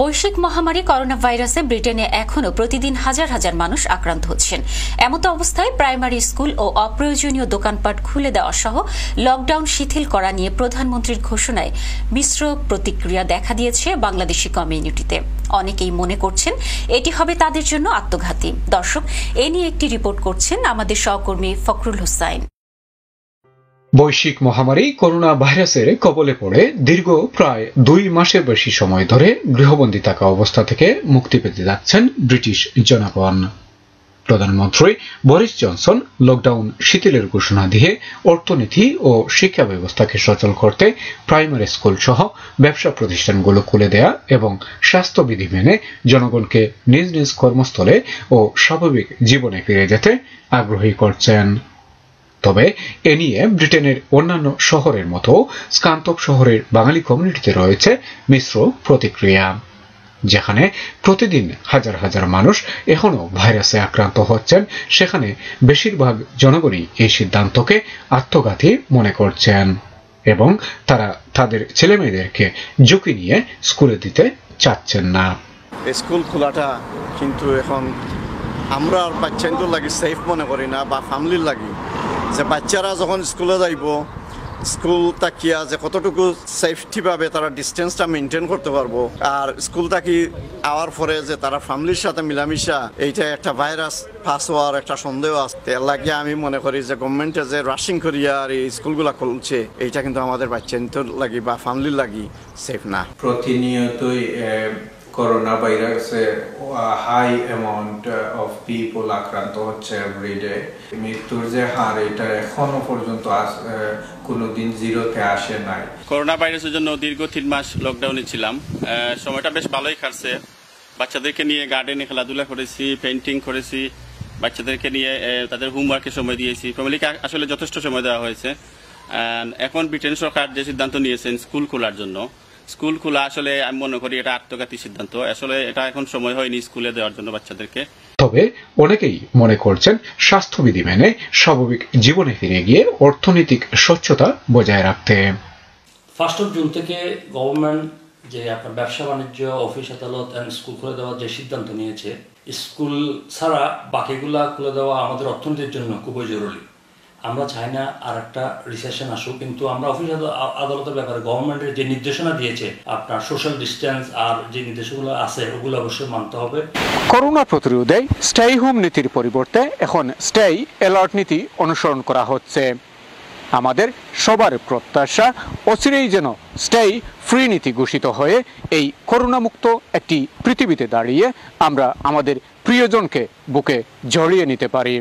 বৈশ্বিক মহামারী করোনা ভাইরাসে ব্রিটেনে এখনও প্রতিদিন হাজার হাজার মানুষ আক্রান্ত হচ্ছেন। এমতো অবস্থায় প্রাইমারি স্কুল ও অপ্রয়োজনীয় দোকানপাট খুলে দেওয়া সহ লকডাউন শিথিল করা নিয়ে প্রধানমন্ত্রীর ঘোষণায় মিশ্র প্রতিক্রিয়া দেখা দিয়েছে বাংলাদেশি কমিউনিটিতে। অনেকেই মনে করছেন এটি হবে তাদের জন্য আত্মঘাতী। দর্শক, এ নিয়ে একটি রিপোর্ট করছেন আমাদের সহকর্মী ফখরুল হোসাইন। বৈশ্বিক মহামারী করোনা ভাইরাসের কবলে পড়ে দীর্ঘ প্রায় দুই মাসের বেশি সময় ধরে গৃহবন্দী থাকা অবস্থা থেকে মুক্তি পেতে যাচ্ছেন ব্রিটিশ জনগণ। প্রধানমন্ত্রী বরিস জনসন লকডাউন শিথিলের ঘোষণা দিয়ে অর্থনীতি ও শিক্ষা ব্যবস্থাকে সচল করতে প্রাইমারি স্কুল সহ ব্যবসা প্রতিষ্ঠানগুলো খুলে দেয়া এবং স্বাস্থ্যবিধি মেনে জনগণকে নিজ নিজ কর্মস্থলে ও স্বাভাবিক জীবনে ফিরে যেতে আগ্রহী করছেন। তবে এ নিয়ে ব্রিটেনের অন্যান্য শহরের মতো স্কান্তক শহরের বাঙালি কমিউনিটিতে রয়েছে মিশ্র প্রতিক্রিয়া, যেখানে প্রতিদিন হাজার হাজার মানুষ এখনও ভাইরাসে আক্রান্ত হচ্ছেন। সেখানে বেশিরভাগ জনগণই এই সিদ্ধান্তকে আত্মঘাতী মনে করছেন এবং তারা তাদের ছেলেমেয়েদেরকে ঝুঁকি নিয়ে স্কুলে দিতে চাচ্ছেন না। স্কুল খোলাটা কিন্তু এখন আমরা বাচ্চাদের লাগি সেফ মনে করি না বা ফ্যামিলির লাগি। যে বাচ্চারা যখন স্কুলে যাইব, স্কুল তাকিয়া যে কতটুকু সেফটিভাবে তারা ডিস্টেন্সটা মেনটেন করতে পারব, আর স্কুল তাকি আওয়ার পরে যে তারা ফ্যামিলির সাথে মিলামিশা, এইটা একটা ভাইরাস পাস হওয়ার একটা সন্দেহ এর লাগিয়ে আমি মনে করি যে গভর্নমেন্টে যে রাশিং করিয়া আর এই স্কুলগুলা খুলছে, এইটা কিন্তু আমাদের বাচ্চাদের লাগি বা ফ্যামিলির লাগি সেফ না। প্রতিনিয়তই করোনা ভাইরাসে হাই অ্যামাউন্ট অফ পিপল আক্রান্ত হচ্ছে এভরিডে মৃত্যুর যে হার এটা এখনও পর্যন্ত কোনোদিন জিরোতে আসে নাই। করোনা ভাইরাসের জন্য দীর্ঘ তিন মাস লকডাউনে ছিলাম। সময়টা বেশ ভালোই কাটছে। বাচ্চাদেরকে নিয়ে গার্ডেনে খেলাধুলা করেছি পেন্টিং করেছি। বাচ্চাদেরকে নিয়ে তাদের হোমওয়ার্কের সময় দিয়েছি। ফ্যামিলিকে আসলে যথেষ্ট সময় দেওয়া হয়েছে। এখন ব্রিটেন সরকার যে সিদ্ধান্ত নিয়েছেন স্কুল খোলার জন্য স্কুল খোলা আসলে আমি মনে করি এটা আত্মঘাতী সিদ্ধান্ত। আসলে এটা এখন সময় হয়নি স্কুলে দেওয়ার জন্য বাচ্চাদেরকে। তবে অনেকেই মনে করছেন স্বাস্থ্যবিধি মেনে স্বাভাবিক জীবনে ফিরে গিয়ে অর্থনৈতিক স্বচ্ছতা বজায় রাখতে। ফার্স্ট অফ জুন থেকে গভর্নমেন্ট যে আপনার ব্যবসা বাণিজ্য অফিস আদালত অ্যান্ড স্কুল খুলে দেওয়ার যে সিদ্ধান্ত নিয়েছে স্কুল ছাড়া বাকিগুলা খুলে দেওয়া আমাদের অর্থনীতির জন্য খুবই জরুরি। আমরা চাই না আর একটা রিসেশন আসুক, কিন্তু আমরা অফিস আদালতের ব্যাপারে গভর্নমেন্টের যে নির্দেশনা দিয়েছে, আপনার সোশ্যাল ডিস্টেন্স আর যে নির্দেশগুলো আছে, ওগুলো অবশ্যই মানতে হবে। করোনা প্রতিরোধে স্টে হোম নীতির পরিবর্তে এখন স্টে অ্যালার্ট নীতি অনুসরণ করা হচ্ছে। আমাদের সবার প্রত্যাশা অচিরেই যেন স্টে ফ্রি নীতি ঘোষিত হয়ে এই করোনামুক্ত একটি পৃথিবীতে দাঁড়িয়ে আমরা আমাদের প্রিয়জনকে বুকে জড়িয়ে নিতে পারি।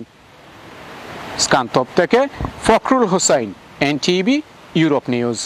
স্কান্তপ থেকে Fakhrul Hossain NTV Europe news.